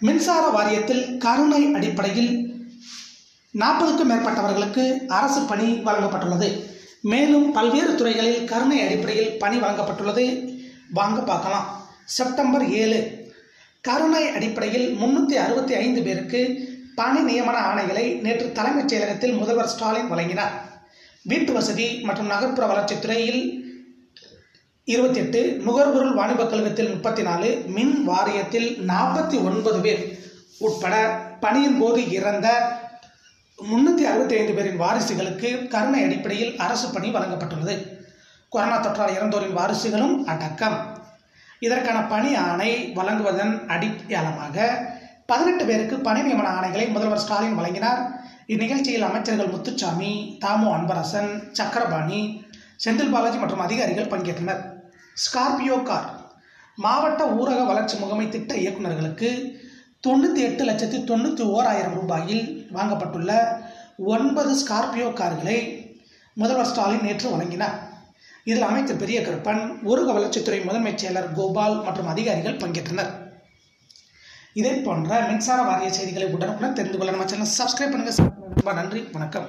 மின்சார வாரியத்தில் கருணை அடிப்படையில் நாற்பதுக்கும் மேற்பட்டவர்களுக்கு அரசு பணி வழங்கப்பட்டுள்ளது. மேலும் பல்வேறு துறைகளில் கருணை அடிப்படையில் பணி வழங்கப்பட்டுள்ளது. வாங்க பார்க்கலாம். செப்டம்பர் ஏழு. கருணை அடிப்படையில் முன்னூற்றி அறுபத்தி ஐந்து பேருக்கு பணி நியமன ஆணைகளை நேற்று தலைமைச் செயலகத்தில் முதல்வர் ஸ்டாலின் வழங்கினார். வீட்டு வசதி மற்றும் நகர்ப்புற வளர்ச்சித் துறையில் இருபத்தி எட்டு நுகர்பொருள் வாணிபக் கழகத்தில் முப்பத்தி நாலு மின் வாரியத்தில் நாற்பத்தி ஒன்பது பேர் உட்பட பணியின் போது இறந்த முன்னூற்றி அறுபத்தி ஐந்து பேரின் வாரிசுகளுக்கு கருணை அடிப்படையில் அரசு பணி வழங்கப்பட்டுள்ளது. கொரோனா தொற்றால் இறந்தோரின் வாரிசுகளும் அடக்கம். இதற்கான பணி ஆணை வழங்குவதன் அடித்தளமாக பதினெட்டு பேருக்கு பணி நியமன ஆணைகளை முதல்வர் ஸ்டாலின் வழங்கினார். இந்நிகழ்ச்சியில் அமைச்சர்கள் முத்துச்சாமி தாமு அன்பரசன் சக்கரபாணி செந்தில் பாலாஜி மற்றும் அதிகாரிகள் பங்கேற்றனர். Scorpio car. மாவட்ட ஊரக வளர்ச்சி முகமை திட்ட இயக்குநர்களுக்கு தொண்ணூற்றி எட்டு லட்சத்தி தொண்ணூற்றி ஓராயிரம் ரூபாயில் வாங்கப்பட்டுள்ள ஒன்பது ஸ்கார்பியோ கார்களை முதல்வர் ஸ்டாலின் நேற்று வழங்கினார். இதில் அமைச்சர் பெரிய கருப்பன் ஊரக வளர்ச்சித்துறை முதன்மைச் செயலர் கோபால் மற்றும் அதிகாரிகள் பங்கேற்றனர். இதே போன்ற மின்சார வாரிய செய்திகளை உடனுக்குடன் தெரிந்து கொள்ள நம்ம சேனல் சப்ஸ்கிரைப் பண்ணுங்கள் ரொம்ப நன்றி. வணக்கம்.